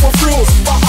people pay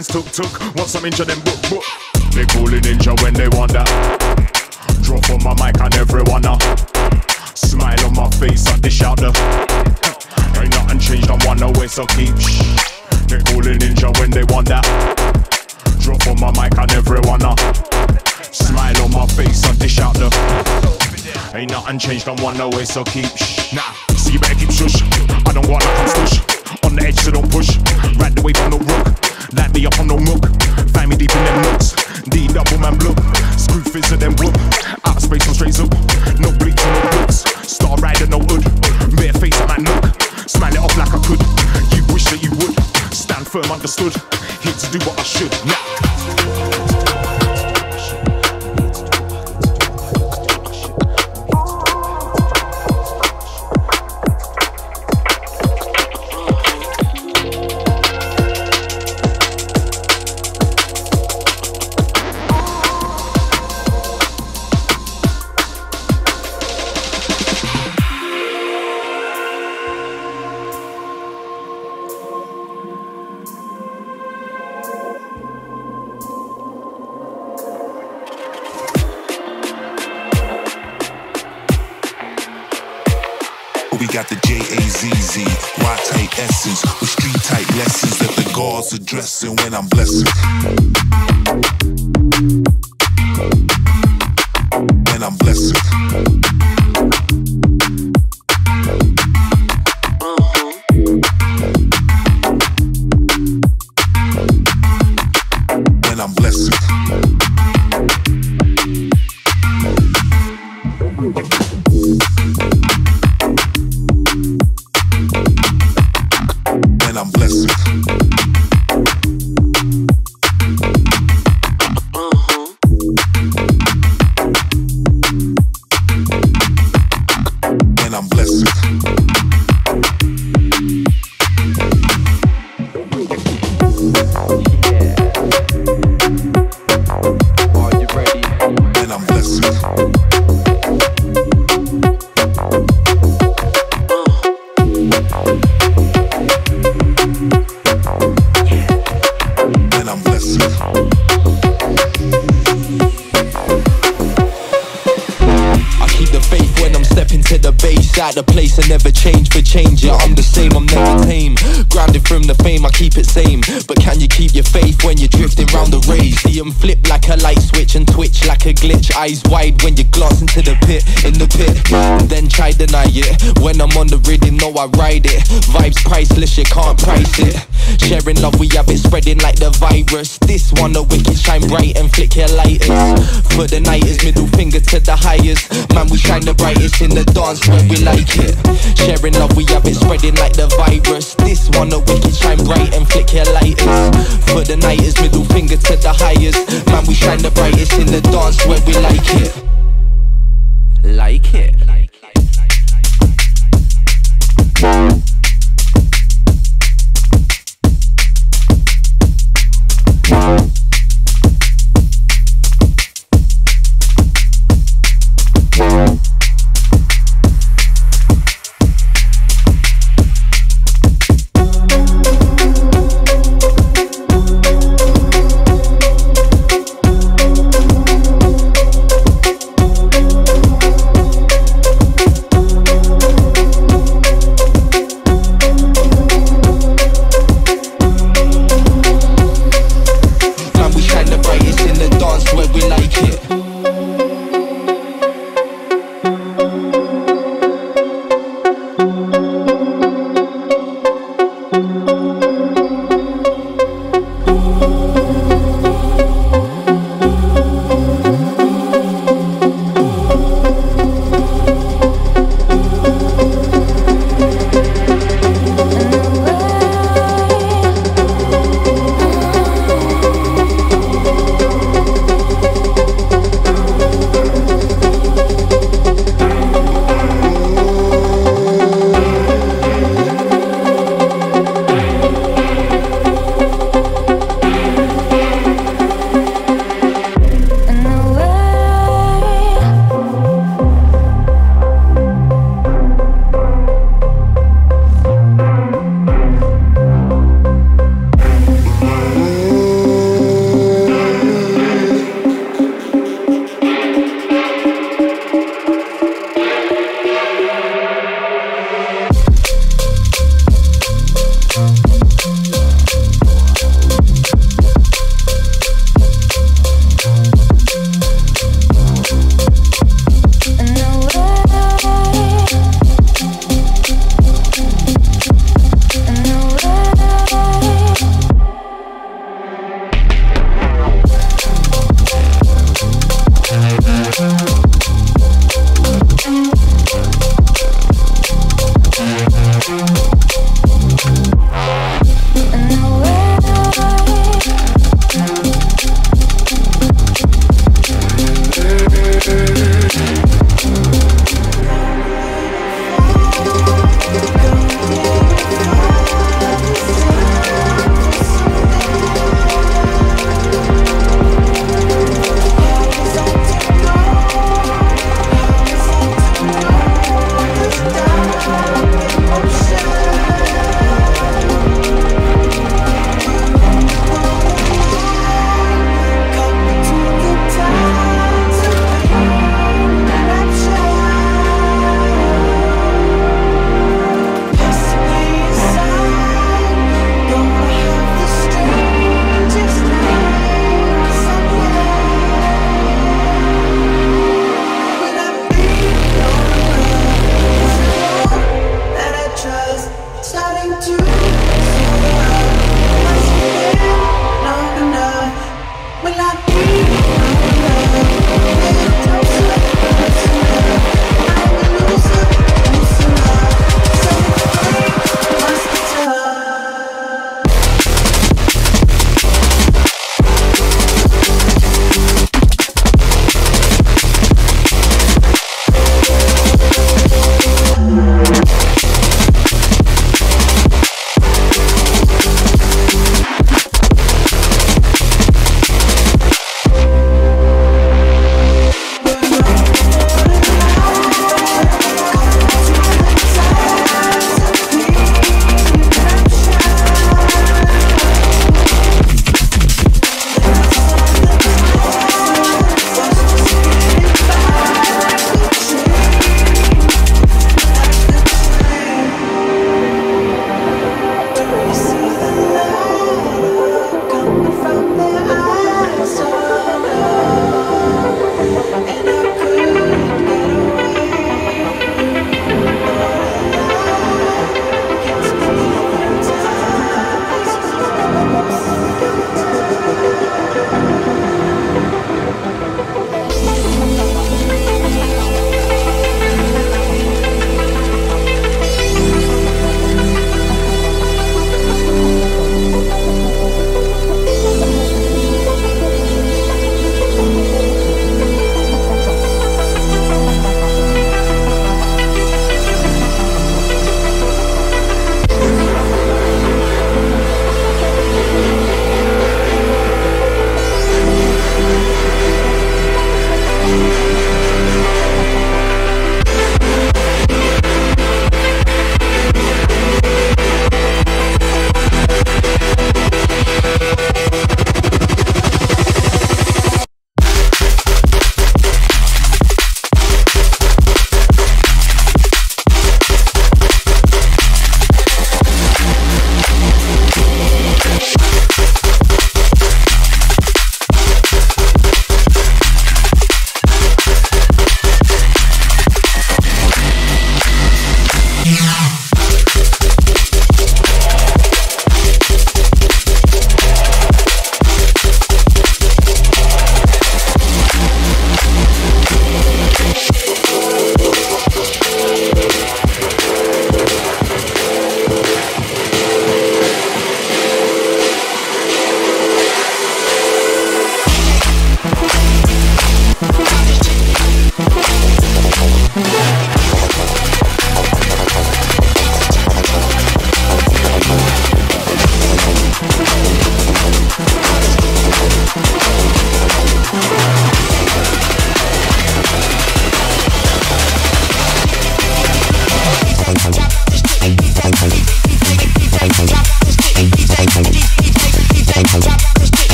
Man's took, took. Want some inch of them, book, book. They calling Inja when they want that. Drop on my mic and everyone now. Smile on my face, out the. Ain't nothing changed, I'm one away, so keep shh. They calling Inja when they want that. Drop on my mic and everyone now. Smile on my face, out the. Ain't nothing changed, I'm one away, so keep shh. Nah, so you better keep shush. I don't want like I'm stush. On the edge, so don't push. Right the way from no rook. Light me up on no mook. Glitch. Eyes wide when you glance into the pit, in the pit. Then try deny it. When I'm on the rhythm, know I ride it. Vibes priceless, you can't price it. Sharing love, we have it spreading like the virus. This one, the wicked shine bright and flick your lighters. For the nighters, middle finger to the highest. Man, we shine the brightest in the dance when we like it. Sharing love, we have it spreading like the virus. This one, the wicked shine bright and flick your lighters. For the nighters, middle finger to the highest. Man, we shine the brightest in the dance when we like it. Like it.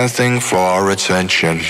Anything for attention.